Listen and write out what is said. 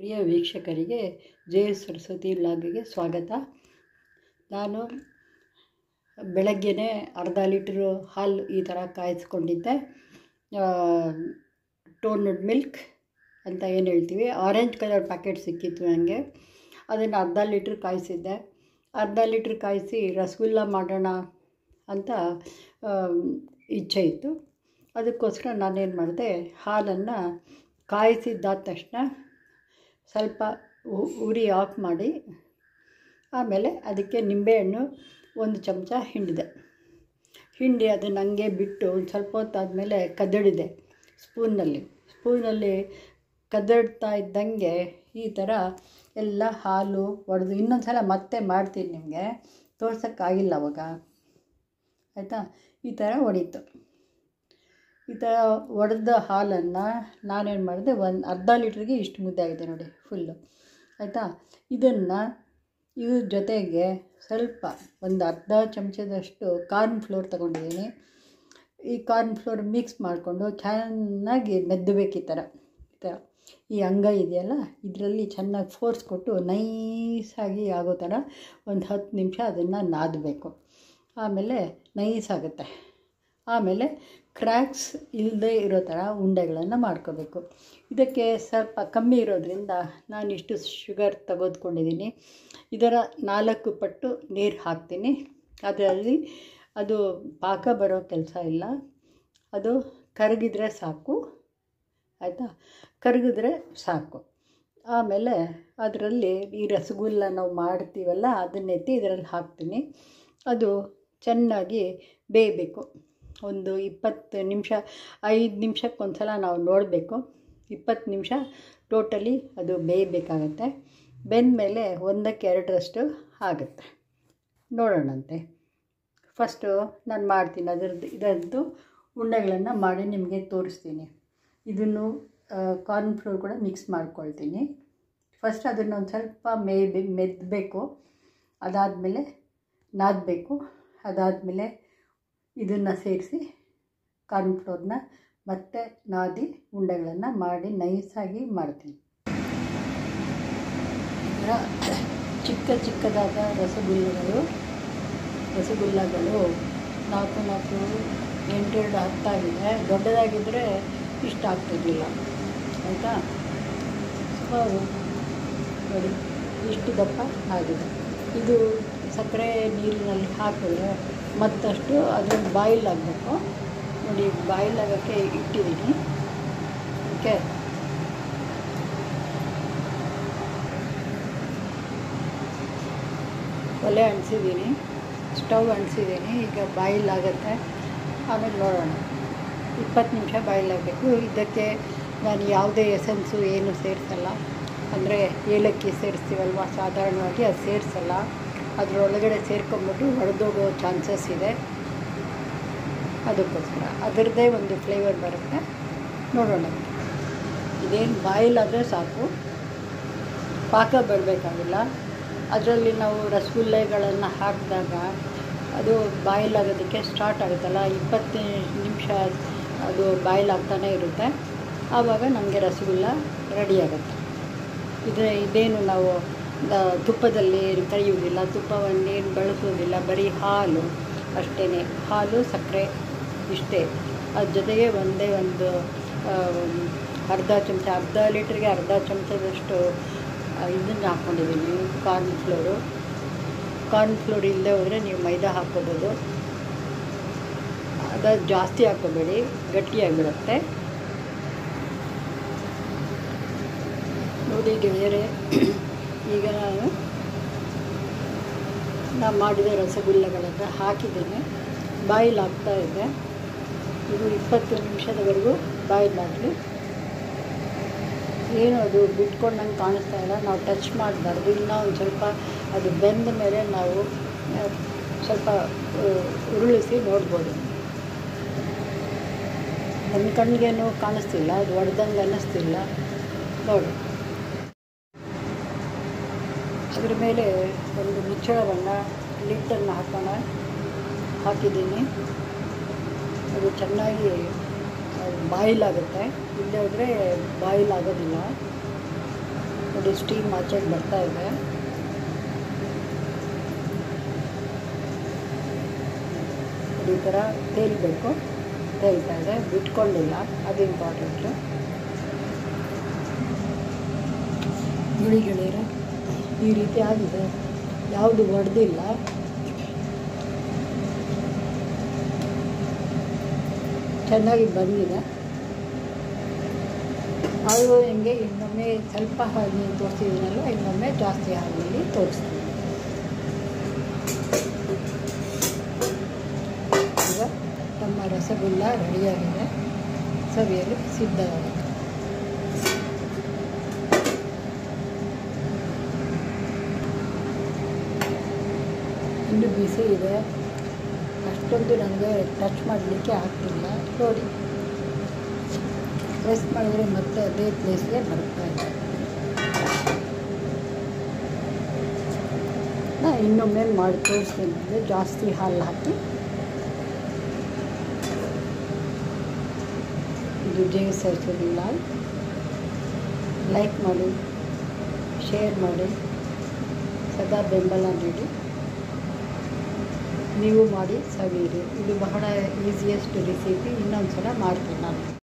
ಪ್ರಿಯ ವೀಕ್ಷಕರಿಗೆ ಜೆ ಸರಸ್ವತಿ ಲಾಗಿಗೆ ಸ್ವಾಗತ. ನಾನು ಬೆಳಗ್ಗೆನೇ ಅರ್ಧ ಲೀಟ್ರು ಹಾಲು ಈ ಥರ ಕಾಯಿಸ್ಕೊಂಡಿದ್ದೆ. ಟೋನ್ಡ್ ಮಿಲ್ಕ್ ಅಂತ ಏನು ಹೇಳ್ತೀವಿ, ಆರೆಂಜ್ ಕಲರ್ ಪ್ಯಾಕೆಟ್ ಸಿಕ್ಕಿತ್ತು ನನಗೆ ಅದನ್ನು ಅರ್ಧ ಲೀಟ್ರ್ ಕಾಯಿಸಿದ್ದೆ. ಅರ್ಧ ಲೀಟ್ರ್ ಕಾಯಿಸಿ ರಸಗುಲ್ಲ ಮಾಡೋಣ ಅಂತ ಇಚ್ಛೆ ಇತ್ತು. ಅದಕ್ಕೋಸ್ಕರ ನಾನೇನು ಮಾಡಿದೆ, ಹಾಲನ್ನು ಕಾಯಿಸಿದ್ದಾದ ತಕ್ಷಣ ಸ್ವಲ್ಪ ಉರಿ ಆಫ್ ಮಾಡಿ, ಆಮೇಲೆ ಅದಕ್ಕೆ ನಿಂಬೆಹಣ್ಣು ಒಂದು ಚಮಚ ಹಿಂಡಿದೆ. ಹಿಂಡಿ ಅದನ್ನು ಹಂಗೆ ಬಿಟ್ಟು ಒಂದು ಸ್ವಲ್ಪ ಹೊತ್ತಾದಮೇಲೆ ಕದಡಿದೆ ಸ್ಪೂನಲ್ಲಿ ಸ್ಪೂನಲ್ಲಿ ಕದಡ್ತಾ ಇದ್ದಂಗೆ ಈ ಥರ ಎಲ್ಲ ಹಾಲು ಒಡೆದು ಇನ್ನೊಂದು ಸಲ ಮತ್ತೆ ಮಾಡ್ತೀನಿ ನಿಮಗೆ. ತೋರ್ಸೋಕ್ಕಾಗಿಲ್ಲ ಅವಾಗ. ಆಯಿತಾ? ಈ ಥರ ಹೊಡೀತು. ಈ ಥರ ಒಡೆದ ಹಾಲನ್ನು ನಾನೇನು ಮಾಡಿದೆ, ಒಂದು ಅರ್ಧ ಲೀಟ್ರಿಗೆ ಇಷ್ಟು ಮುದ್ದೆ ಆಗಿದೆ ನೋಡಿ ಫುಲ್ಲು ಆಯಿತಾ? ಇದನ್ನು ಇದ್ರ ಜೊತೆಗೆ ಸ್ವಲ್ಪ ಒಂದು ಅರ್ಧ ಚಮಚದಷ್ಟು ಕಾರ್ನ್ ಫ್ಲೋರ್ ತೊಗೊಂಡಿದ್ದೀನಿ. ಈ ಕಾರ್ನ್ ಫ್ಲೋರ್ ಮಿಕ್ಸ್ ಮಾಡಿಕೊಂಡು ಚೆನ್ನಾಗಿ ಮೆದ್ದಬೇಕು ಈ ಥರ ಈ ಥರ ಈ ಅಂಗ ಇದೆಯಲ್ಲ, ಇದರಲ್ಲಿ ಚೆನ್ನಾಗಿ ಫೋರ್ಸ್ ಕೊಟ್ಟು ನೈಸಾಗಿ ಆಗೋ ಥರ ಒಂದು ಹತ್ತು ನಿಮಿಷ ಅದನ್ನು ನಾದಬೇಕು. ಆಮೇಲೆ ನೈಸ್ ಆಗುತ್ತೆ ಆಮೇಲೆ ಕ್ರ್ಯಾಕ್ಸ್ ಇಲ್ಲದೆ ಇರೋ ಥರ ಉಂಡೆಗಳನ್ನು ಮಾಡ್ಕೋಬೇಕು. ಇದಕ್ಕೆ ಸ್ವಲ್ಪ ಕಮ್ಮಿ ಇರೋದ್ರಿಂದ ನಾನು ಇಷ್ಟು ಶುಗರ್ ತೆಗೆದುಕೊಂಡಿದ್ದೀನಿ ಇದರ ನಾಲ್ಕು ಪಟ್ಟು ನೀರು ಹಾಕ್ತೀನಿ. ಅದರಲ್ಲಿ ಅದು ಪಾಕ ಬರೋ ಕೆಲಸ ಇಲ್ಲ. ಅದು ಕರಗಿದ್ರೆ ಸಾಕು. ಆಯಿತಾ? ಕರಗಿದ್ರೆ ಸಾಕು. ಆಮೇಲೆ ಅದರಲ್ಲಿ ಈ ರಸಗುಲ್ಲ ನಾವು ಮಾಡ್ತೀವಲ್ಲ, ಅದನ್ನೆತ್ತಿ ಇದರಲ್ಲಿ ಹಾಕ್ತೀನಿ. ಅದು ಚೆನ್ನಾಗಿ ಬೇಯಬೇಕು. ಒಂದು ಇಪ್ಪತ್ತು ನಿಮಿಷ, ಐದು ನಿಮಿಷಕ್ಕೊಂದು ಸಲ ನಾವು ನೋಡಬೇಕು. ಇಪ್ಪತ್ತು ನಿಮಿಷ ಟೋಟಲಿ ಅದು ಬೇಯಬೇಕಾಗತ್ತೆ. ಬೆಂದಮೇಲೆ ಒಂದಕ್ಕೆ ಎರಡರಷ್ಟು ಆಗುತ್ತೆ. ನೋಡೋಣಂತೆ. ಫಸ್ಟು ನಾನು ಮಾಡ್ತೀನಿ. ಅದರದ್ದು, ಇದರದ್ದು ಉಂಡೆಗಳನ್ನು ಮಾಡಿ ನಿಮಗೆ ತೋರಿಸ್ತೀನಿ. ಇದನ್ನು ಕಾರ್ನ್ ಫ್ಲೋರ್ ಕೂಡ ಮಿಕ್ಸ್ ಮಾಡ್ಕೊಳ್ತೀನಿ. ಫಸ್ಟ್ ಅದನ್ನು ಒಂದು ಸ್ವಲ್ಪ ಮೇ ಮೆದ್ದಬೇಕು ಅದಾದಮೇಲೆ ನಾದಬೇಕು. ಅದಾದಮೇಲೆ ಇದನ್ನು ಸೇರಿಸಿ ಕಾರ್ನ್ ಫ್ಲೋರ್ನ ಮತ್ತೆ ನಾದಿ ಉಂಡೆಗಳನ್ನು ಮಾಡಿ ನೈಸಾಗಿ ಮಾಡ್ತೀನಿ. ಚಿಕ್ಕ ಚಿಕ್ಕದಾದ ರಸಗುಲ್ಲಗಳು ರಸಗುಲ್ಲಗಳು ನಾಲ್ಕು ನಾಲ್ಕು ಎಂಟೆರಡು ಹತ್ತಾಗಿದೆ ದೊಡ್ಡದಾಗಿದ್ದರೆ ಇಷ್ಟ ಆಗ್ತಿರ್ಲಿಲ್ಲ. ಆಯಿತಾ? ಸುಮಾರು ನೋಡಿ, ಇಷ್ಟು ದಪ್ಪ ಆಗಿದೆ. ಇದು ಸಕ್ಕರೆ ನೀರಿನಲ್ಲಿ ಹಾಕಿದ್ರೆ ಮತ್ತಷ್ಟು ಅದು ಬಾಯ್ಲ್ ಆಗಬೇಕು. ನೋಡಿ, ಬಾಯ್ಲ್ ಆಗೋಕ್ಕೆ ಇಟ್ಟಿದ್ದೀನಿ. ಓಕೆ? ಒಲೆ ಅಂಟಿಸಿದ್ದೀನಿ. ಸ್ಟವ್ ಅಂಟಿಸಿದ್ದೀನಿ. ಈಗ ಬಾಯ್ಲ್ ಆಗುತ್ತೆ. ಆಮೇಲೆ ನೋಡೋಣ. ಇಪ್ಪತ್ತು ನಿಮಿಷ ಬಾಯ್ಲ್ ಆಗಬೇಕು. ಇದಕ್ಕೆ ನಾನು ಯಾವುದೇ ಎಸೆನ್ಸು ಏನು ಸೇರಿಸಲ್ಲ. ಅಂದರೆ ಏಲಕ್ಕಿ ಸೇರಿಸ್ತೀವಲ್ವ? ಸಾಧಾರಣವಾಗಿ ಅದು ಸೇರಿಸಲ್ಲ. ಅದರೊಳಗಡೆ ಸೇರ್ಕೊಂಬಿಟ್ಟು ಹೊಡೆದೋಗೋ ಚಾನ್ಸಸ್ ಇದೆ. ಅದಕ್ಕೋಸ್ಕರ. ಅದರದ್ದೇ ಒಂದು ಫ್ಲೇವರ್ ಬರುತ್ತೆ. ನೋಡೋಣ. ಇದೇನು ಬಾಯಿಲ್ ಆದರೆ ಸಾಕು. ಪಾಕ ಬರಬೇಕಾಗಿಲ್ಲ ಅದರಲ್ಲಿ ನಾವು ರಸಗುಲ್ಲೆಗಳನ್ನು ಹಾಕಿದಾಗ ಅದು ಬಾಯಿಲ್ ಆಗೋದಕ್ಕೆ ಸ್ಟಾರ್ಟ್ ಆಗುತ್ತಲ್ಲ, ಇಪ್ಪತ್ತು ನಿಮಿಷ ಅದು ಬಾಯಿಲ್ ಆಗ್ತಾನೆ ಇರುತ್ತೆ. ಆವಾಗ ನಮಗೆ ರಸಗುಲ್ಲ ರೆಡಿ ಆಗುತ್ತೆ. ಇದೇ ಇದೇನು ನಾವು ತುಪ್ಪದಲ್ಲಿ ಕರಿಯುವುದಿಲ್ಲ ತುಪ್ಪವನ್ನೇನು ಬಳಸುವುದಿಲ್ಲ, ಬರೀ ಹಾಲು ಅಷ್ಟೇ ಹಾಲು ಸಕ್ಕರೆ ಇಷ್ಟೇ. ಅದ್ರ ಜೊತೆಗೆ ಒಂದೇ ಒಂದು ಅರ್ಧ ಚಮಚ, ಅರ್ಧ ಲೀಟ್ರಿಗೆ ಅರ್ಧ ಚಮಚದಷ್ಟು ಇದನ್ನು ಹಾಕ್ಕೊಂಡಿದ್ದೀನಿ ಕಾರ್ನ್ ಫ್ಲೋರು ಕಾರ್ನ್ ಫ್ಲೋರ್ ಇಲ್ಲದೆ ಹೋದರೆ ನೀವು ಮೈದಾ ಹಾಕ್ಕೋಬೋದು. ಅದು ಜಾಸ್ತಿ ಹಾಕ್ಕೋಬೇಡಿ ಗಟ್ಟಿಯಾಗಿಬಿಡುತ್ತೆ ನೋಡಿ ಗೆಳೆಯರೆ ಈಗ ನಾನು ನಾನು ಮಾಡಿದ ರಸಗುಲ್ಲಗಳನ್ನು ಹಾಕಿದ್ದೇನೆ. ಬಾಯ್ಲ್ ಆಗ್ತಾ ಇದೆ. ಇದು ಇಪ್ಪತ್ತು ನಿಮಿಷದವರೆಗೂ ಬಾಯ್ಲ್ ಆಗಲಿ. ಏನು ಅದು ಬಿಟ್ಕೊಂಡಂಗೆ ಕಾಣಿಸ್ತಾ ಇಲ್ಲ. ನಾವು ಟಚ್ ಮಾಡಬಾರ್ದು. ಇನ್ನೂ ಒಂದು ಸ್ವಲ್ಪ ಅದು ಬೆಂದ ಮೇಲೆ ನಾವು ಸ್ವಲ್ಪ ಉರುಳಿಸಿ ನೋಡ್ಬೋದು. ನನ್ನ ಕಣ್ಣಿಗೇನು ಕಾಣಿಸ್ತಿಲ್ಲ. ಅದು ಒಡೆದಂಗೆ ಅನ್ನಿಸ್ತಿಲ್ಲ. ನೋಡಿ. ಅದ್ರ ಮೇಲೆ ಒಂದು ಮುಚ್ಚಳವನ್ನು, ಲಿಟ್ಟನ್ನು ಹಾಕೋಣ. ಹಾಕಿದ್ದೀನಿ. ಅದು ಚೆನ್ನಾಗಿ ಬಾಯಿಲ್ ಆಗುತ್ತೆ ಇಲ್ಲದೆ ಹೋದರೆ ಬಾಯಿಲ್ ಆಗೋದಿಲ್ಲ ನೋಡಿ ಸ್ಟೀಮ್ ಆಚೆಗೆ ಬರ್ತಾ ಇದೆ. ಈ ಥರ ತೇಲ್ಬೇಕು. ತೇಲ್ತಾ ಇದೆ. ಬಿಟ್ಕೊಂಡಿಲ್ಲ. ಅದು ಇಂಪಾರ್ಟೆಂಟು ಗುಳಿಗಳಿರೋ ಈ ರೀತಿ ಆಗಿದೆ. ಯಾವುದು ಒಡೆದಿಲ್ಲ. ಚೆನ್ನಾಗಿ ಬಂದಿದೆ. ಅದು ಹಿಂಗೆ ಇನ್ನೊಮ್ಮೆ ಸ್ವಲ್ಪ ಹಾಗೆ ತೋರಿಸಿದ್ರಲ್ಲ ಇನ್ನೊಮ್ಮೆ ಜಾಸ್ತಿ ಹಾಗೆಯಲ್ಲಿ ತೋರಿಸ್ತೀನಿ. ನಮ್ಮ ರಸಗುಲ್ಲ ರೆಡಿಯಾಗಿದೆ ಸವಿಯಲು ಸಿದ್ಧವಾಗಿದೆ. ಇನ್ನು ಬಿಸಿ ಇದೆ. ಅಷ್ಟೊಂದು ನನಗೆ ಟಚ್ ಮಾಡಲಿಕ್ಕೆ ಆಗ್ತಿಲ್ಲ. ನೋಡಿ. ಪ್ರೆಸ್ ಮಾಡಿದರೆ ಮತ್ತೆ ಅದೇ ಪ್ಲೇಸ್ಗೆ ಬರ್ತಾ ಇದೆ. ನಾ ಇನ್ನೊಮ್ಮೆ ಮಾಡಿ ತೋರಿಸ್ತೀನಿ. ಅಂದರೆ ಜಾಸ್ತಿ ಹಾಲು ಹಾಕಿ. ಇದು ಜೇ ಸರ್ಸೋದಿಲ್ಲ ಲೈಕ್ ಮಾಡಿ ಶೇರ್ ಮಾಡಿ. ಸದಾ ಬೆಂಬಲ ನೀಡಿ. ನೀವು ಮಾಡಿ ಸವಿಯಿರಿ ಇದು ಬಹಳ ಈಸಿಯೆಸ್ಟ್ ರೆಸಿಪಿ ಇನ್ನೊಂದು ಸಲ ಮಾಡ್ತೀನಿ ನಾನು.